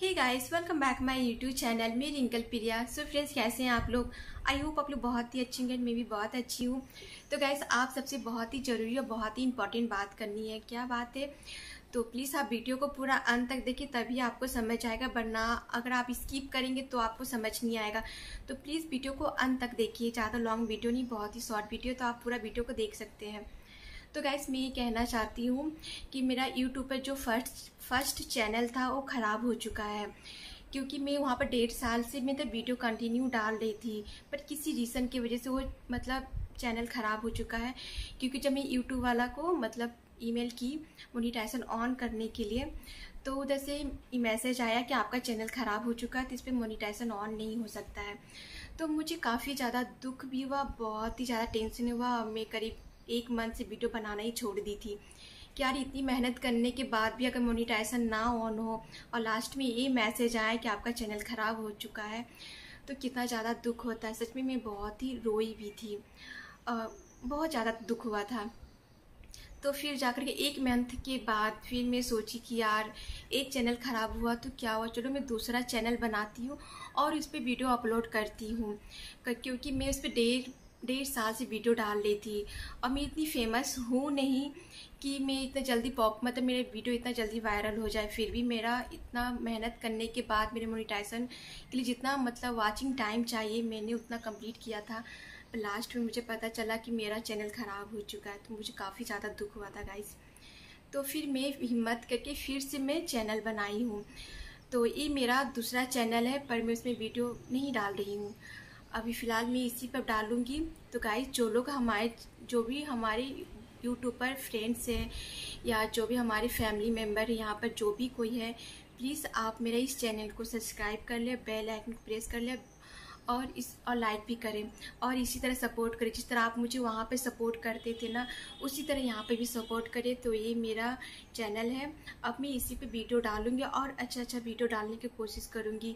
Hey guys welcome back my YouTube channel मेरी Rinkal Priya. So friends कैसे हैं आप लोग? आई होप आप लोग बहुत ही अच्छी होंगे मैं भी बहुत अच्छी हूँ। तो गाइस आप सबसे बहुत ही ज़रूरी और बहुत ही इंपॉर्टेंट बात करनी है। क्या बात है? तो प्लीज़ आप वीडियो को पूरा अंत तक देखिए, तभी आपको समझ आएगा, वरना अगर आप स्किप करेंगे तो आपको समझ नहीं आएगा। तो प्लीज़ वीडियो को अंत तक देखिए, ज़्यादा लॉन्ग वीडियो नहीं, बहुत ही शॉर्ट वीडियो तो आप पूरा वीडियो को देख सकते हैं। तो गैस मैं ये कहना चाहती हूँ कि मेरा यूट्यूब पर जो फ़र्स्ट फ़र्स्ट चैनल था, वो ख़राब हो चुका है। क्योंकि मैं वहाँ पर डेढ़ साल से मैं तो वीडियो कंटिन्यू डाल रही थी, पर किसी रीज़न की वजह से वो मतलब चैनल ख़राब हो चुका है। क्योंकि जब मैं यूट्यूब वाला को मतलब ईमेल की मोनिटाइजेशन ऑन करने के लिए तो उधर से मैसेज आया कि आपका चैनल ख़राब हो चुका है तो इस पर मोनिटाइजेशन ऑन नहीं हो सकता है। तो मुझे काफ़ी ज़्यादा दुख भी हुआ, बहुत ही ज़्यादा टेंशन हुआ, मैं करीब एक मंथ से वीडियो बनाना ही छोड़ दी थी। कि यार, इतनी मेहनत करने के बाद भी अगर मोनिटाइजेशन ना ऑन हो और लास्ट में ये मैसेज आए कि आपका चैनल ख़राब हो चुका है तो कितना ज़्यादा दुख होता है। सच में मैं बहुत ही रोई भी थी। बहुत ज़्यादा दुख हुआ था। तो फिर जाकर के एक मंथ के बाद फिर मैं सोची कि यार, एक चैनल ख़राब हुआ तो क्या हुआ? चलो मैं दूसरा चैनल बनाती हूँ और इस पर वीडियो अपलोड करती हूँ। क्योंकि मैं उस पर डेढ़ डेढ़ साल से वीडियो डाल रही थी और मैं इतनी फ़ेमस हूँ नहीं कि मैं इतना जल्दी पॉप मतलब मेरे वीडियो इतना जल्दी वायरल हो जाए, फिर भी मेरा इतना मेहनत करने के बाद मेरे मोनिटाइजेशन के लिए जितना मतलब वाचिंग टाइम चाहिए, मैंने उतना कंप्लीट किया था। लास्ट में मुझे पता चला कि मेरा चैनल ख़राब हो चुका है तो मुझे काफ़ी ज़्यादा दुख हुआ था गाइस तो फिर मैं हिम्मत करके फिर से मैं चैनल बनाई हूँ। तो ये मेरा दूसरा चैनल है, पर मैं उसमें वीडियो नहीं डाल रही हूँ। अभी फ़िलहाल मैं इसी पर डालूँगी। तो गाइस जो लोग हमारे, जो भी हमारे यूट्यूब पर फ्रेंड्स हैं या जो भी हमारे फैमिली मेंबर यहाँ पर जो भी कोई है प्लीज़ आप मेरा इस चैनल को सब्सक्राइब कर लें बेल आइकन को प्रेस कर ले और इस, और लाइक भी करें और इसी तरह सपोर्ट करें। जिस तरह आप मुझे वहाँ पे सपोर्ट करते थे ना, उसी तरह यहाँ पे भी सपोर्ट करें। तो ये मेरा चैनल है। अब मैं इसी पे वीडियो डालूँगी और अच्छा अच्छा वीडियो डालने की कोशिश करूँगी।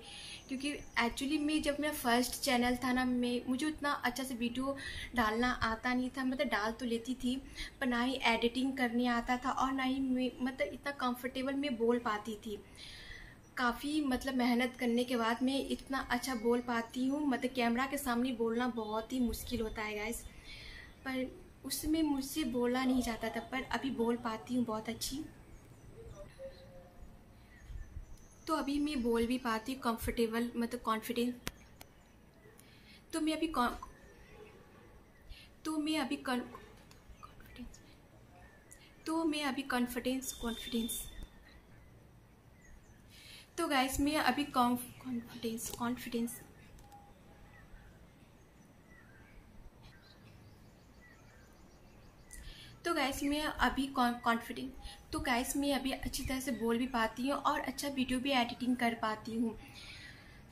क्योंकि एक्चुअली मैं जब मेरा फ़र्स्ट चैनल था ना, मैं, मुझे उतना अच्छा से वीडियो डालना आता नहीं था। मतलब डाल तो लेती थी, पर ना ही एडिटिंग करने आता था और ना ही मतलब इतना कम्फर्टेबल मैं बोल पाती थी। काफ़ी मतलब मेहनत करने के बाद मैं इतना अच्छा बोल पाती हूँ। मतलब कैमरा के सामने बोलना बहुत ही मुश्किल होता है गैस पर उसमें मुझसे बोला नहीं जाता था, पर अभी बोल पाती हूँ बहुत अच्छी। तो अभी मैं बोल भी पाती हूँ कंफर्टेबल मतलब कॉन्फिडेंस तो मैं अभी तो मैं अभी कॉन्फिडेंस तो मैं अभी कॉन्फिडेंस कॉन्फिडेंस तो गाइस मैं अभी कॉन्फिडेंस कॉन्फिडेंस तो गैस मैं अभी कॉन्फिडेंट तो गैस मैं अभी अच्छी तरह से बोल भी पाती हूँ और अच्छा वीडियो भी एडिटिंग कर पाती हूँ।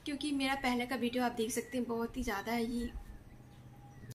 क्योंकि मेरा पहले का वीडियो आप देख सकते हैं, बहुत ही ज़्यादा ही